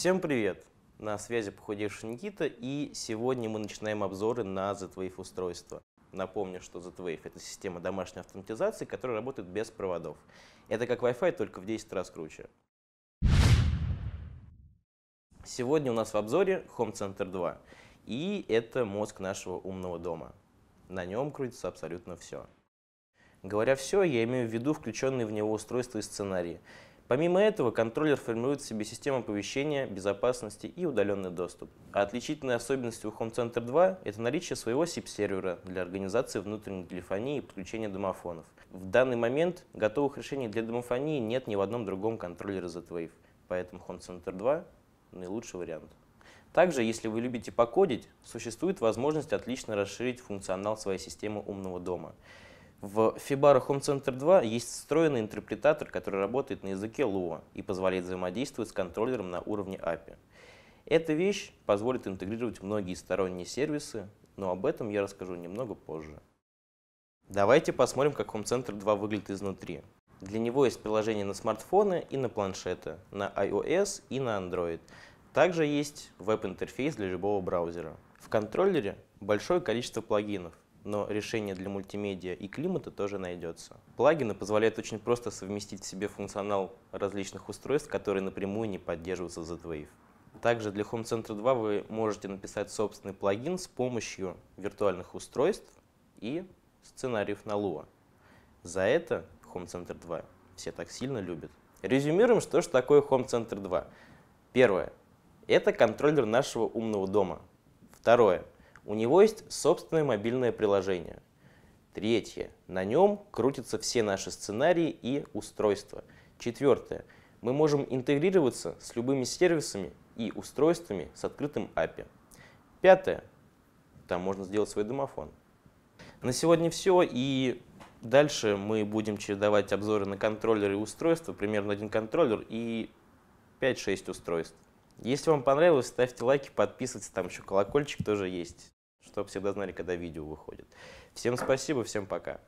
Всем привет! На связи похудевший Никита, и сегодня мы начинаем обзоры на Z-Wave устройства. Напомню, что Z-Wave — это система домашней автоматизации, которая работает без проводов. Это как Wi-Fi, только в 10 раз круче. Сегодня у нас в обзоре Home Center 2, и это мозг нашего умного дома. На нем крутится абсолютно все. Говоря все, я имею в виду включенные в него устройства и сценарии. Помимо этого, контроллер формирует в себе систему оповещения, безопасности и удаленный доступ. А отличительной особенностью Home Center 2 – это наличие своего SIP-сервера для организации внутренней телефонии и подключения домофонов. В данный момент готовых решений для домофонии нет ни в одном другом контроллере Z-Wave, поэтому Home Center 2 – наилучший вариант. Также, если вы любите покодить, существует возможность отлично расширить функционал своей системы умного дома. В Fibaro Home Center 2 есть встроенный интерпретатор, который работает на языке Lua и позволяет взаимодействовать с контроллером на уровне API. Эта вещь позволит интегрировать многие сторонние сервисы, но об этом я расскажу немного позже. Давайте посмотрим, как Home Center 2 выглядит изнутри. Для него есть приложение на смартфоны и на планшеты, на iOS и на Android. Также есть веб-интерфейс для любого браузера. В контроллере большое количество плагинов, но решение для мультимедиа и климата тоже найдется. Плагины позволяют очень просто совместить в себе функционал различных устройств, которые напрямую не поддерживаются Z-Wave. Также для Home Center 2 вы можете написать собственный плагин с помощью виртуальных устройств и сценариев на Lua. За это Home Center 2 все так сильно любят. Резюмируем, что же такое Home Center 2. Первое. Это контроллер нашего умного дома. Второе. У него есть собственное мобильное приложение. Третье. На нем крутятся все наши сценарии и устройства. Четвертое. Мы можем интегрироваться с любыми сервисами и устройствами с открытым API. Пятое. Там можно сделать свой домофон. На сегодня все, и дальше мы будем чередовать обзоры на контроллеры и устройства, примерно один контроллер и 5-6 устройств. Если вам понравилось, ставьте лайки, подписывайтесь, там еще колокольчик тоже есть чтобы всегда знали, когда видео выходит. Всем спасибо, всем пока.